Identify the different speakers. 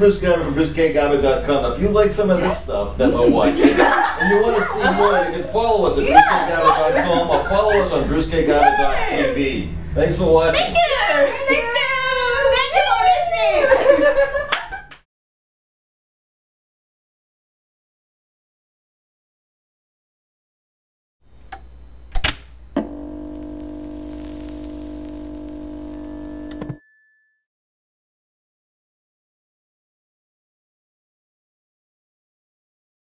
Speaker 1: Bruce Garber from BruceKGarber.com. If you like some of this stuff that we're watching, and you want to see more, you can follow us at yeah. Or follow us on BruceKGarber.tv. Thanks for watching.
Speaker 2: Thank you.